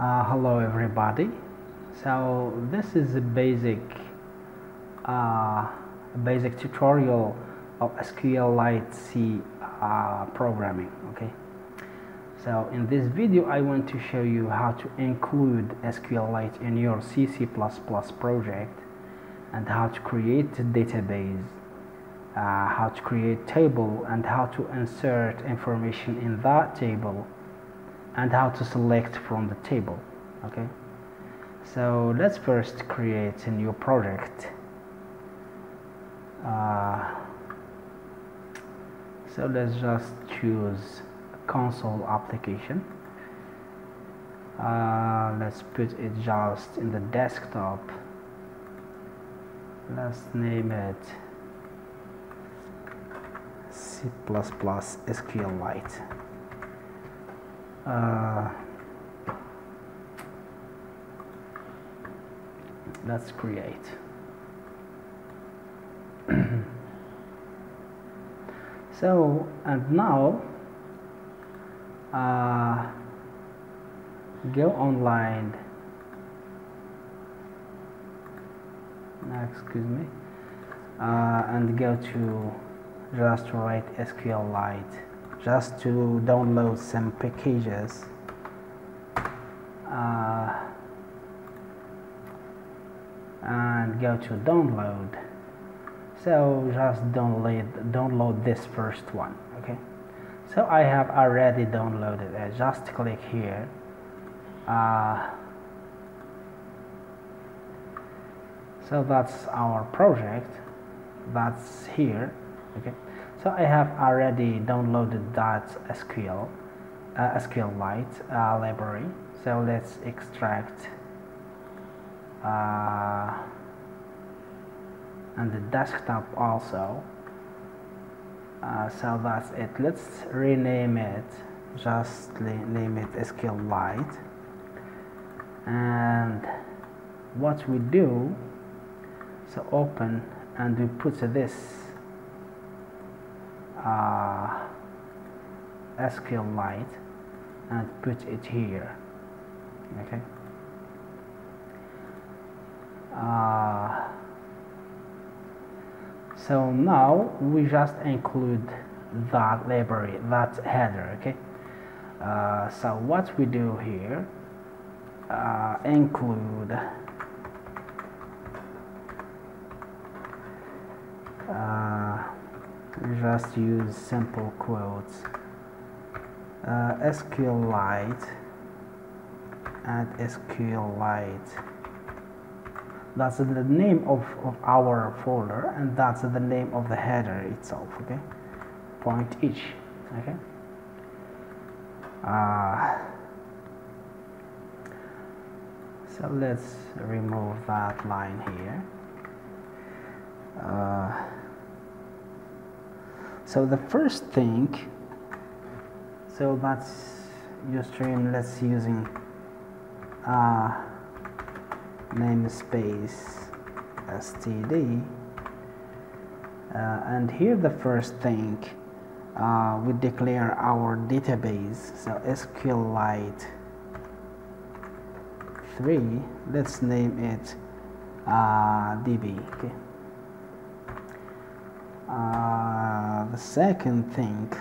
Uh, hello everybody. So this is a basic uh, basic tutorial of SQLite C uh, programming. Okay. So in this video I want to show you how to include SQLite in your CC++ project and how to create a database, uh, how to create table and how to insert information in that table and how to select from the table okay? So let's first create a new project. Uh, so let's just choose console application. Uh, let's put it just in the desktop. Let's name it C++ SQLite uh, let's create. So and now uh, go online. Excuse me. Uh, and go to just write SQLite just to download some packages. Uh, and go to download. So just download download this first one okay? So I have already downloaded it. Just click here. Uh, so that's our project. That's here okay so I have already downloaded that SQL uh, SQLite uh, library. So let's extract uh, and the desktop also. Uh, so that's it. Let's rename it just name it SQLite and what we do so open and we put this uh, SQLite and put it here okay? Uh, so now we just include that library that header okay? Uh, so what we do here uh, include uh, just use simple quotes. Uh, SQLite and SQLite that's the name of, of our folder and that's the name of the header itself okay? Point each okay? Uh, so let's remove that line here. Uh, so the first thing so that's iostream let's using uh, namespace std uh, and here the first thing uh, we declare our database. So SQLite 3 let's name it uh, db okay the second thing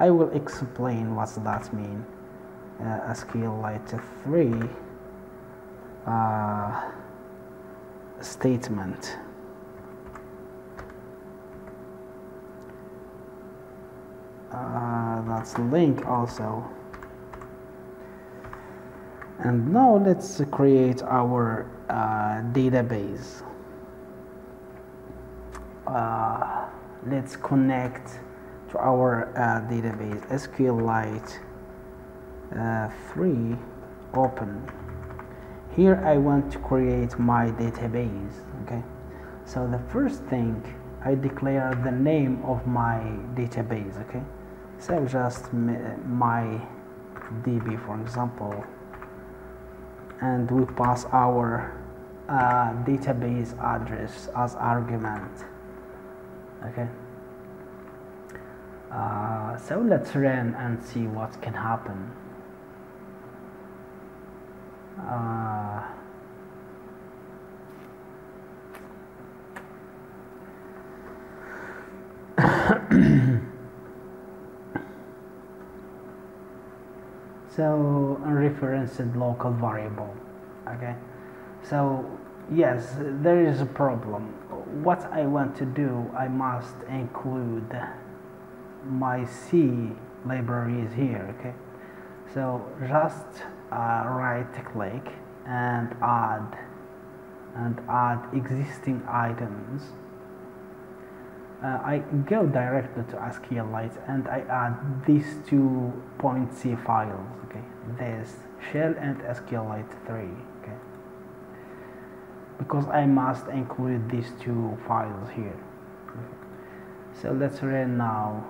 I will explain what that mean. Uh, SQLite 3 uh, statement. Uh, that's link also. And now let's create our uh, database. Uh, let's connect to our uh, database SQLite uh, 3 open. Here I want to create my database okay? So the first thing I declare the name of my database okay? So just my db for example and we pass our uh, database address as argument okay. Uh, so let's run and see what can happen. Uh, so referenced local variable. Okay. So yes there is a problem. What I want to do I must include my C libraries here okay? So just uh, right click and add and add existing items. Uh, I go directly to SQLite and I add these two .c files okay? This shell and SQLite 3 okay because I must include these two files here. So let's run now.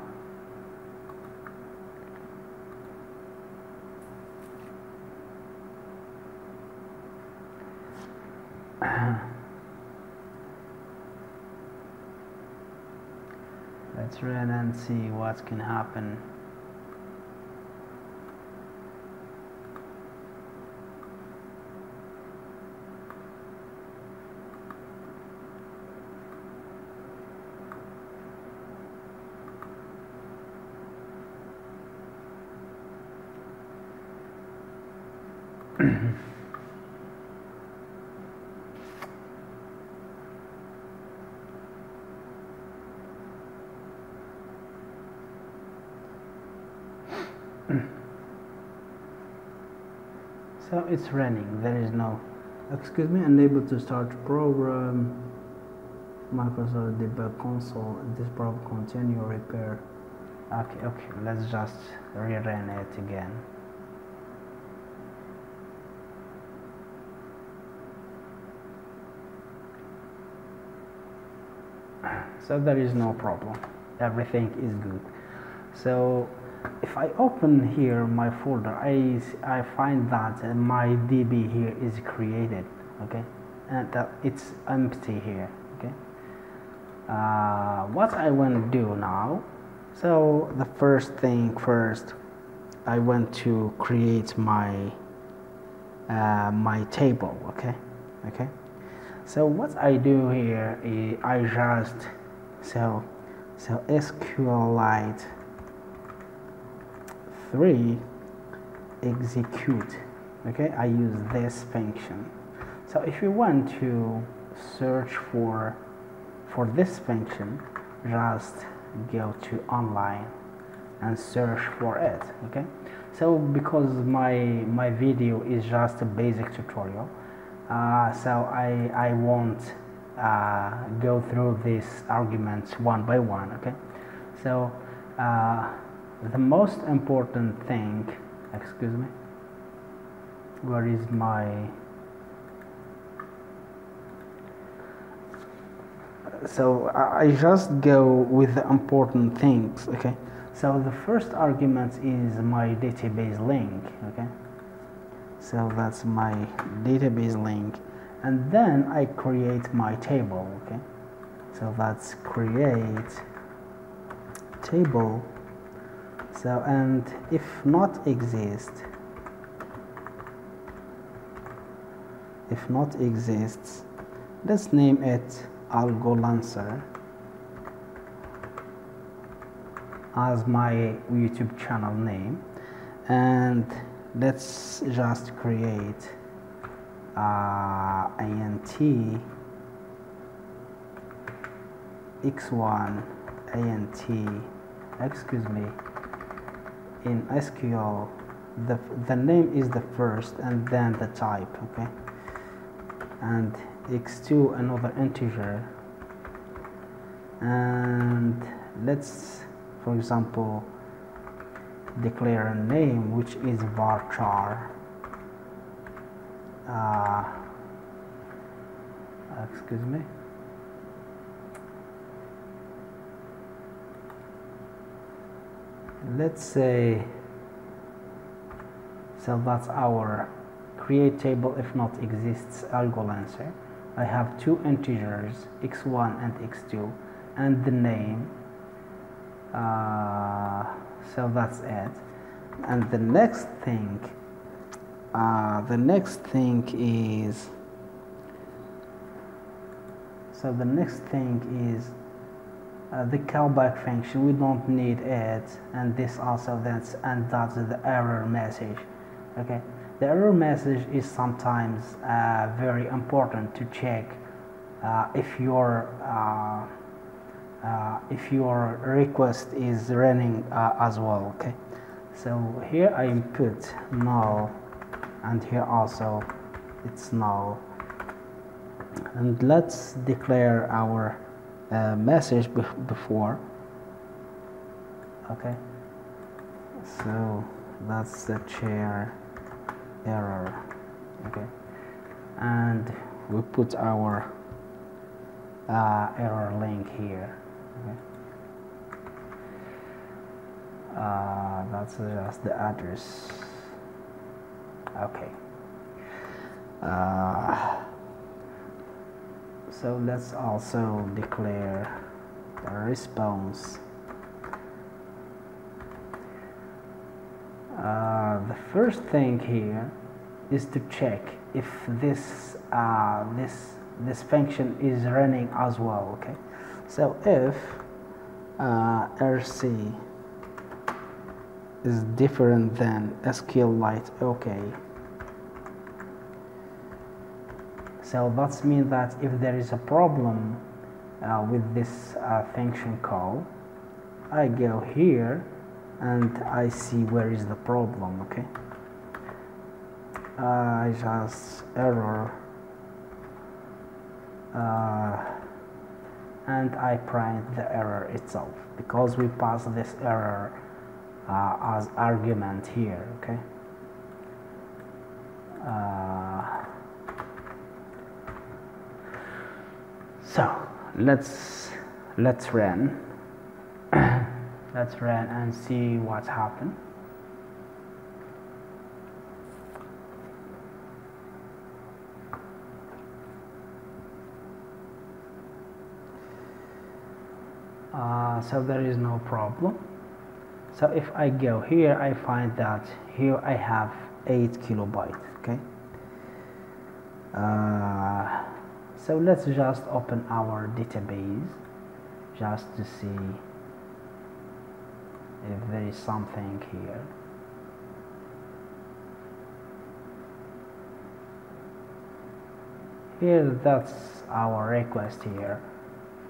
Let's run and see what can happen so it's running there is no excuse me unable to start program. Microsoft debug console this problem continue repair. Okay okay let's just rerun it again so there is no problem. Everything is good. So if I open here my folder I, I find that my DB here is created okay? And that it's empty here okay? Uh, what I want to do now so the first thing first I want to create my uh, my table okay? Okay? So what I do here is I just so so SQLite 3 execute. Okay I use this function. So if you want to search for for this function just go to online and search for it okay? So because my my video is just a basic tutorial uh, so I, I won't uh, go through these arguments one by one okay? So uh, the most important thing excuse me where is my so I just go with the important things okay? So the first argument is my database link okay? So that's my database link and then I create my table okay? So that's create table. So and if not exist if not exists let's name it algolancer as my youtube channel name. And let's just create uh, int x1 int excuse me in SQL the, the name is the first and then the type okay? And x2 another integer. And let's for example declare a name which is varchar uh, excuse me. Let's say so that's our create table if not exists algolancer I have two integers x1 and x2 and the name uh, so that's it. And the next thing uh, the next thing is so the next thing is uh, the callback function we don't need it and this also that's and that's the error message okay? The error message is sometimes uh, very important to check uh, if your uh, uh, if your request is running as well okay? So here I input null and here also it's null. And let's declare our uh, message before. Okay. So that's the chair error. Okay. And we put our uh, error link here. Okay. Uh, that's just the address okay. Uh, so let's also declare the response. Uh, the first thing here is to check if this uh, this this function is running as well okay? So if uh, rc is different than SQLite okay so that means that if there is a problem uh, with this uh, function call I go here and I see where is the problem okay? I just error uh, and I print the error itself because we pass this error uh, as argument here okay? Uh, so let's let's run. Let's run and see what's happened. Uh, so there is no problem. So if I go here I find that here I have 8 kilobyte okay? Uh, so let's just open our database just to see if there is something here. Here that's our request here.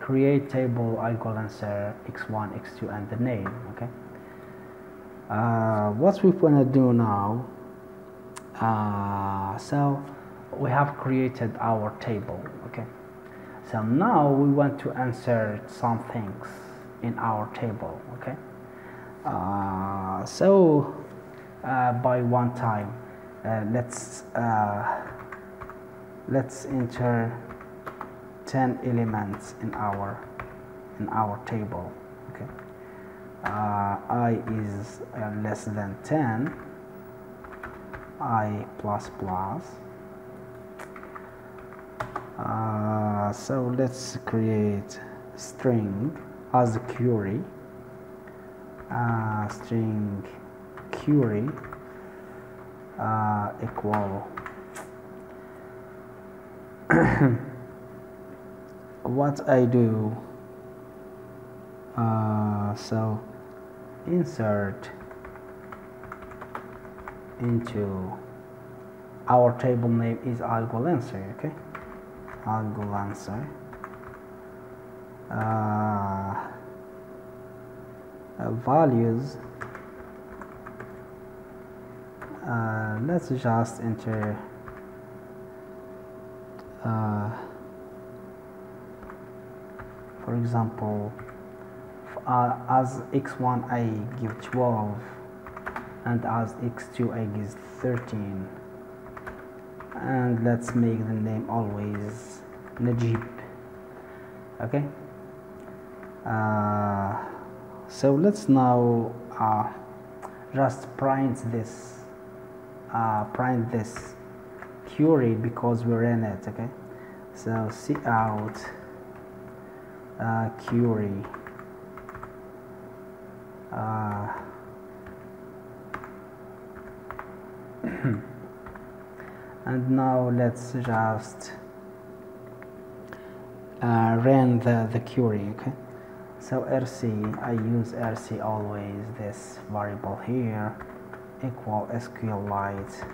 Create table algolancer x1 x2 and the name okay? Uh, what we want to do now uh, so we have created our table okay? So now we want to insert some things in our table okay? Uh, so uh, by one time uh, let's uh, let's enter 10 elements in our in our table okay? Uh, i is uh, less than 10 i plus plus uh, so let's create string as query. Uh, string query uh, equal what I do uh, so insert into our table name is algolancer okay algolancer. Uh, uh, values. Uh, let's just enter uh, for example uh, as x1 I give 12 and as x2 I give 13 and let's make the name always Najib. Okay? Uh, so let's now uh, just print this uh, print this query because we're in it okay? So see out uh, query. Uh, and now let's just uh, run the, the query okay? So rc I use rc always this variable here equal SQLite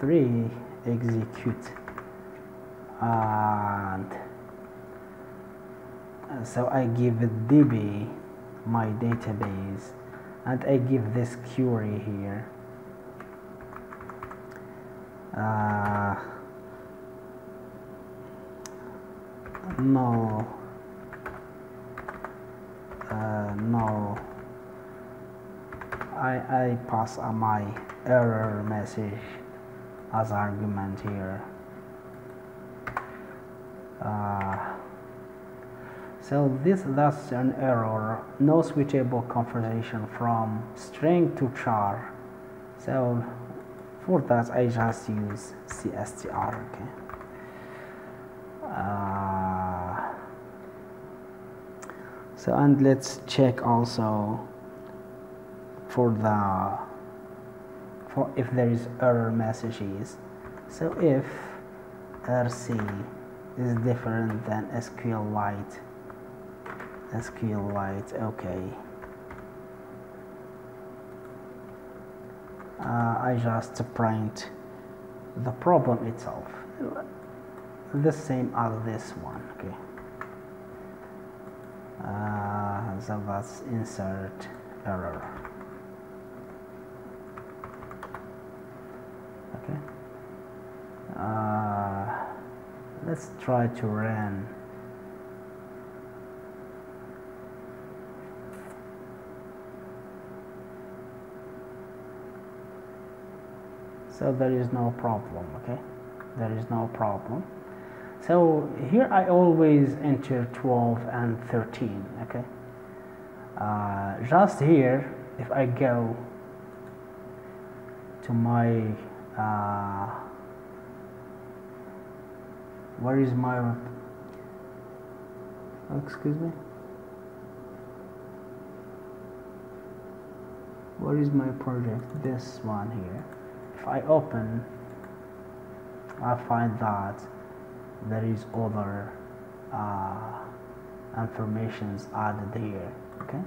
3 execute. And so I give db my database and I give this query here uh, no. Uh, no. I, I pass my error message as argument here. Uh, so this that's an error no switchable conversation from string to char. So for that I just use CSTR okay. Uh, so and let's check also for the for if there is error messages. So if rc is different than sqlite sqlite okay I just print the problem itself. The same as this one okay. Uh, so that's insert error. Okay. Uh, let's try to run so there is no problem okay? There is no problem. So here I always enter 12 and 13 okay? Uh, just here if I go to my uh, where is my oh, excuse me? Where is my project? This one here if I open I find that there is other uh, informations added here okay?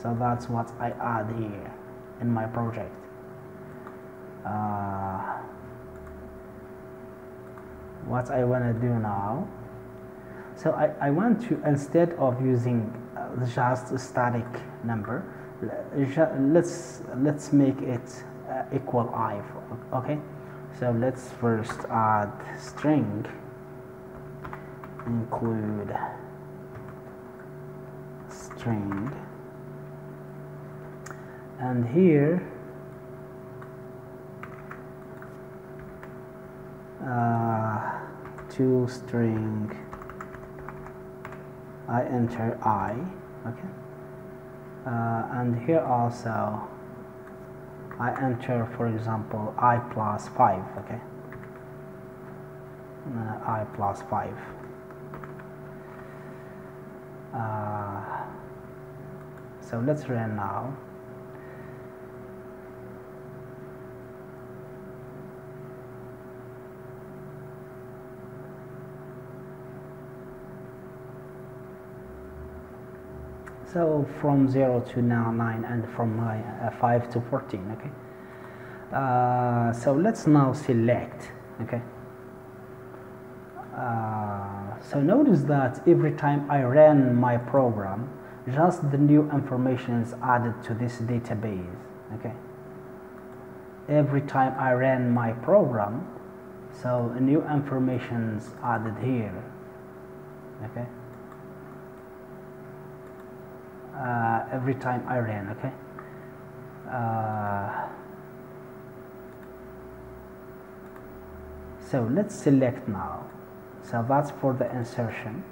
So that's what I add here in my project. Uh, what I want to do now so I, I want to instead of using uh, just a static number let's let's make it uh, equal i okay? So let's first add string. Include string. And here uh, to string. I enter I okay? Uh, and here also I enter for example I plus 5 okay? Uh, I plus 5 uh, so let's run now so from 0 to now 9 and from uh, 5 to 14 okay? Uh, so let's now select okay? Uh, so notice that every time I ran my program just the new information is added to this database okay? Every time I ran my program so new information is added here okay uh, every time I ran okay? Uh, so let's select now. So that's for the insertion.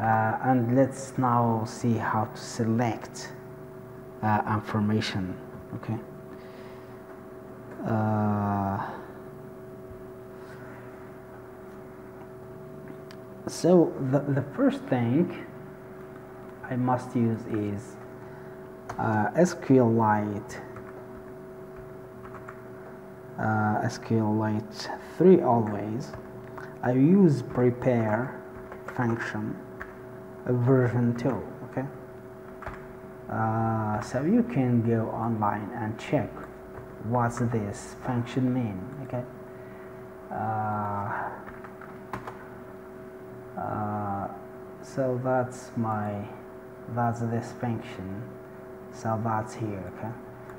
Uh, and let's now see how to select uh, information okay? Uh, so the, the first thing I must use is uh, SQLite uh, SQLite 3 always. I use prepare function version 2 okay? Uh, so you can go online and check what's this function mean okay? Uh, uh, so that's my this function so that's here okay?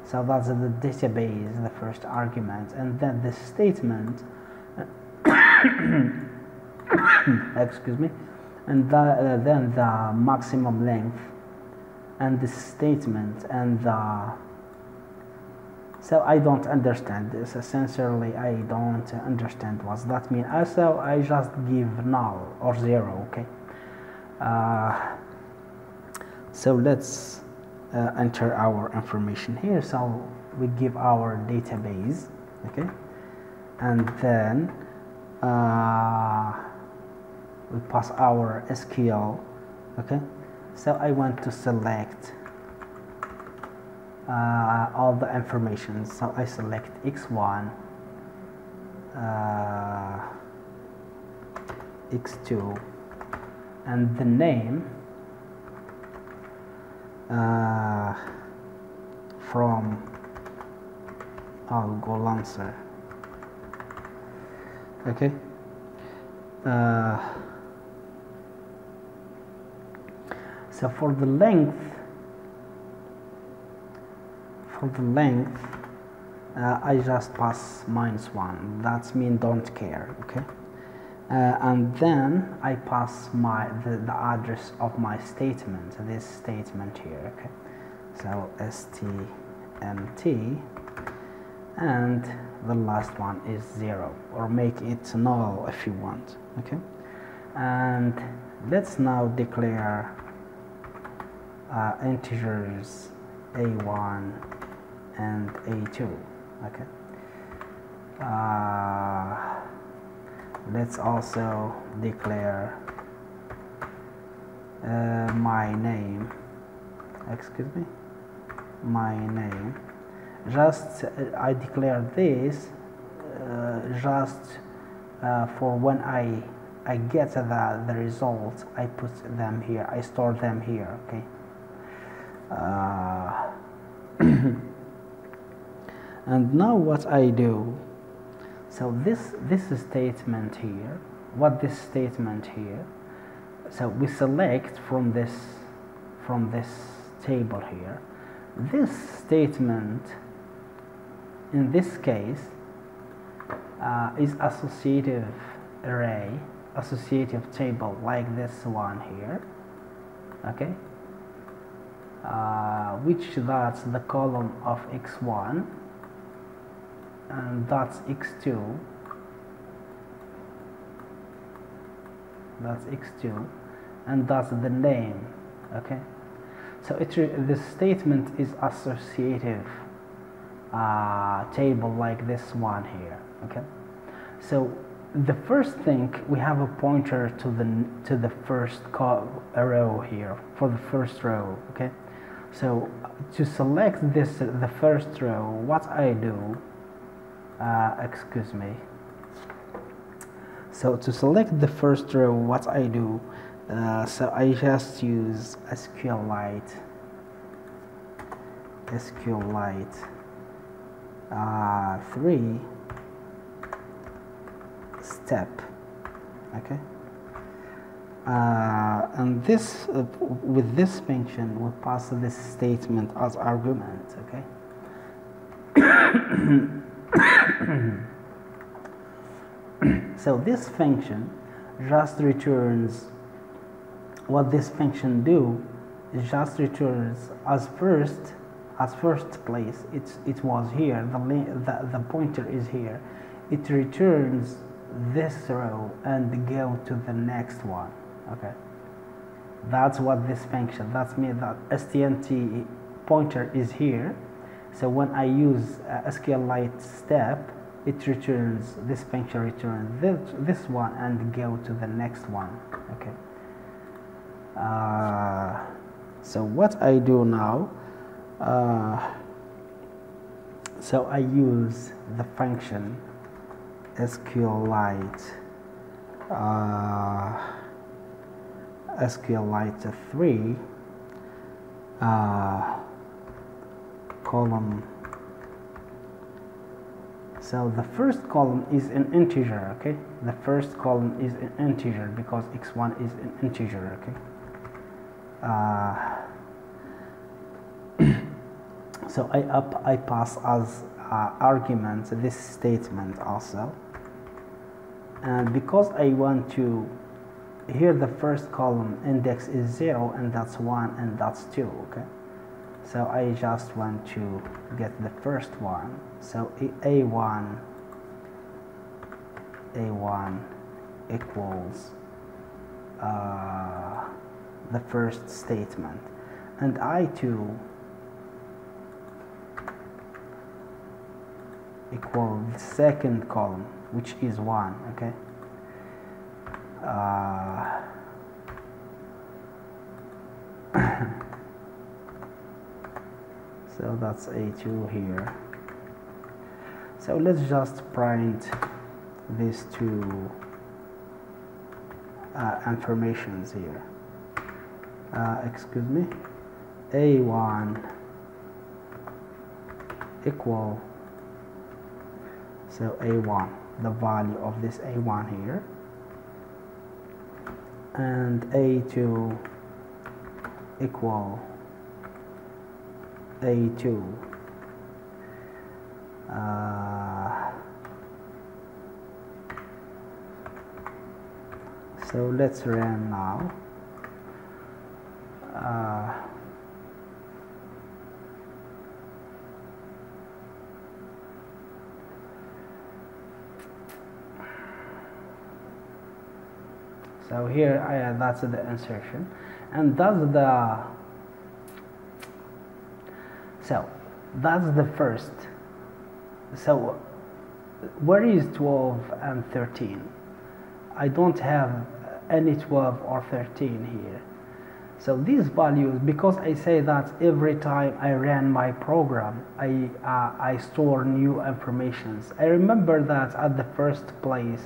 So that's the database the first argument and then the statement excuse me and the, uh, then the maximum length and the statement and the so I don't understand this. Essentially I don't understand what that means so I just give null or zero okay? Uh, so let's uh, enter our information here. So we give our database okay? And then uh, we pass our SQL okay? So I want to select uh, all the information. So I select x1 uh, x2 and the name uh, from I'll Lancer okay? Uh, so for the length for the length uh, I just pass minus one. That's mean don't care okay uh, and then I pass my the, the address of my statement this statement here okay? So stmt and the last one is zero or make it null if you want okay? And let's now declare uh, integers a1 and a2 okay? Uh, let's also declare uh, my name. Excuse me? My name. Just uh, I declare this uh, just uh, for when I I get the, the result I put them here. I store them here okay? Uh, and now what I do so this this statement here what this statement here so we select from this from this table here this statement in this case uh, is associative array associative table like this one here okay? Uh, which that's the column of x1 and that's x2 that's x2 and that's the name okay? So it the statement is associative uh, table like this one here okay? So the first thing we have a pointer to the to the first row here for the first row okay? So to select this the first row what I do uh, excuse me. So to select the first row what I do uh, so I just use SQLite. SQLite uh, 3 step. Okay. Uh, and this uh, with this function we pass this statement as argument okay so this function just returns what this function do is just returns as first as first place. It's it was here. The, the the pointer is here. It returns this row and go to the next one. Okay. That's what this function that's me that stmt pointer is here so when I use uh, SQLite step it returns this function returns this, this one and go to the next one okay? Uh, so what I do now uh, so I use the function SQLite uh, SQLite 3 uh, column. So the first column is an integer okay? The first column is an integer because x1 is an integer okay? Uh, so I up I pass as uh, argument this statement also. And because I want to here the first column index is 0 and that's 1 and that's 2 okay so I just want to get the first one. So a1 a1 equals uh, the first statement. And i2 equal the second column which is 1 okay? Uh, so that's a2 here. So let's just print these two uh, informations here. Uh, excuse me. A1 equal so a1 the value of this a1 here. And a2 equal a2 uh, so let's run now. Uh, so here I, that's the insertion. And that's the that's the first. So where is 12 and 13 I don't have any 12 or 13 here. So these values because I say that every time I ran my program I, uh, I store new informations. I remember that at the first place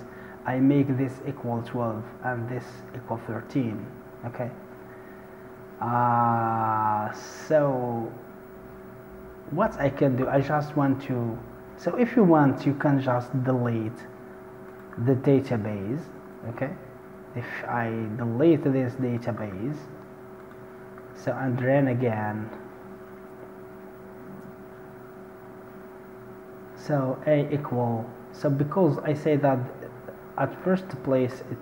I make this equal 12 and this equal 13 okay? Uh, so what I can do I just want to so if you want you can just delete the database okay? If I delete this database so and run again. So a equal so because I say that at first place it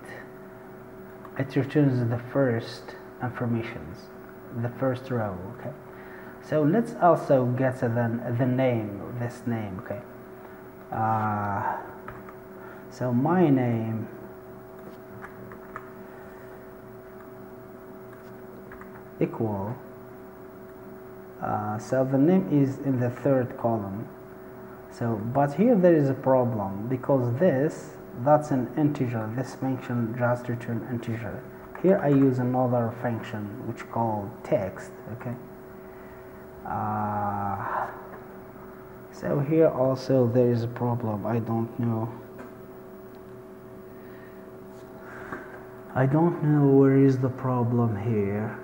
it returns the first informations the first row okay so let's also get then the name this name okay. Uh, so my name equal uh, so the name is in the third column. So but here there is a problem because this that's an integer. This function just return integer. Here I use another function which called text okay uh, so here also there is a problem. I don't know. I don't know where is the problem here.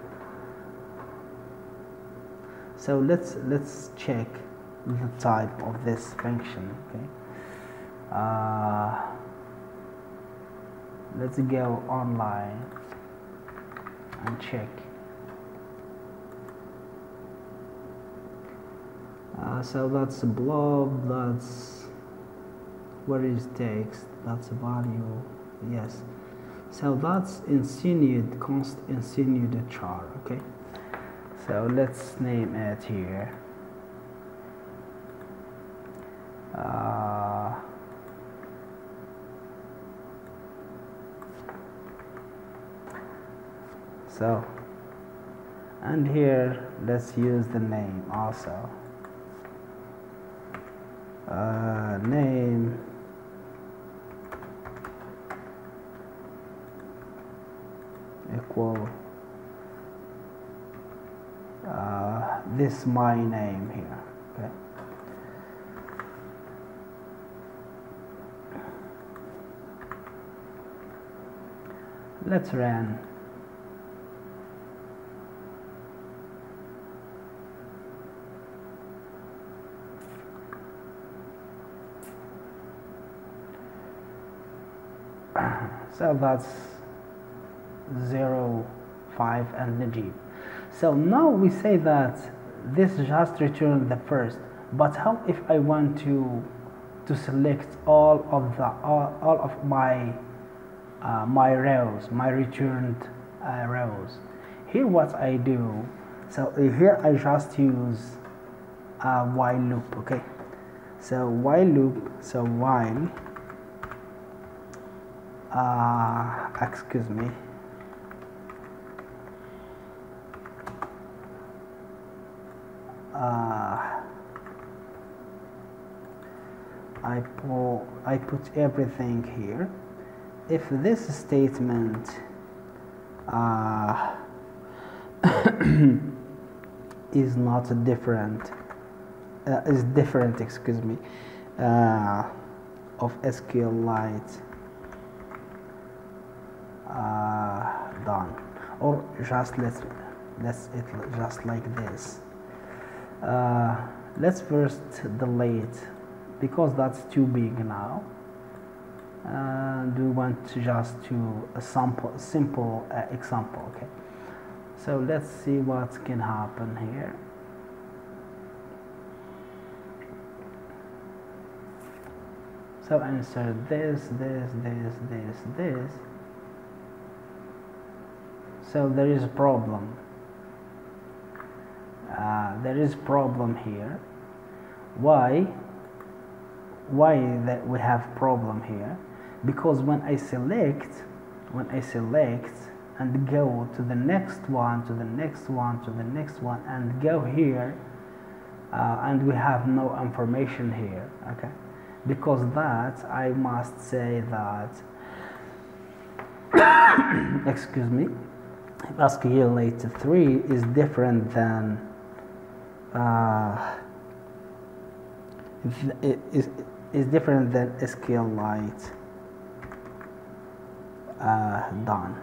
So let's let's check the type of this function okay? Uh, let's go online and check uh, so that's a blob that's where is text? That's a value yes. So that's insinuate const insinuate char okay? So let's name it here. Uh, so and here let's use the name also uh, name. Equal. Uh, this my name here okay? Let's run. so that's 0 5 and Najib so now we say that this just returned the first but how if I want to to select all of the all, all of my uh, my rows my returned uh, rows? Here what I do so here I just use a while loop okay? So while loop so while uh, excuse me. Uh, I pull I put everything here. If this statement uh, is not different uh, is different excuse me uh, of SQLite uh, done. Or just let's let's it just like this. Uh, let's first delete because that's too big now. And we want to just to a sample simple uh, example okay? So let's see what can happen here. So insert this this this this this so there is a problem. Uh, there is problem here. Why? Why that we have problem here? Because when I select when I select and go to the next one to the next one to the next one and go here uh, and we have no information here okay? Because that I must say that excuse me SQLite 3 is different than uh, it is, is different than SQLite uh, done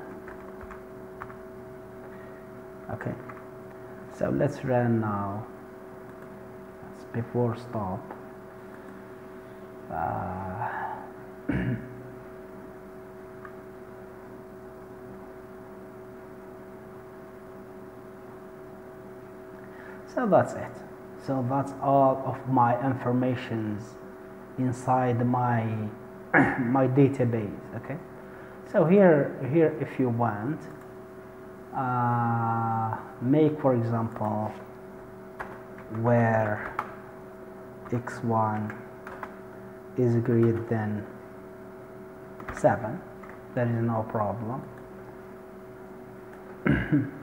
okay. So let's run now. Before stop. Uh, so that's it. So that's all of my informations inside my my database okay? So here here if you want uh, make for example where x1 is greater than 7 there is no problem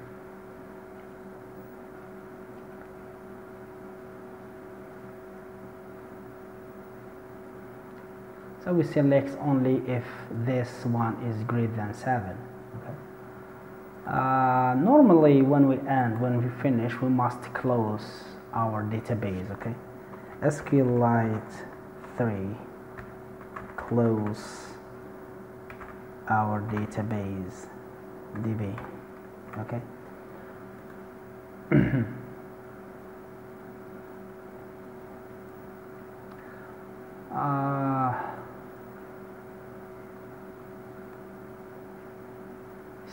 so we select only if this one is greater than 7 okay. Uh, normally when we end when we finish we must close our database okay? SQLite 3 close our database db okay? Uh,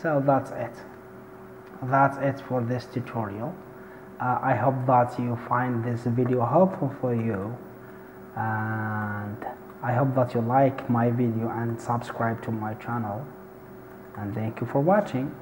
so that's it. That's it for this tutorial. Uh, I hope that you find this video helpful for you and I hope that you like my video and subscribe to my channel. And thank you for watching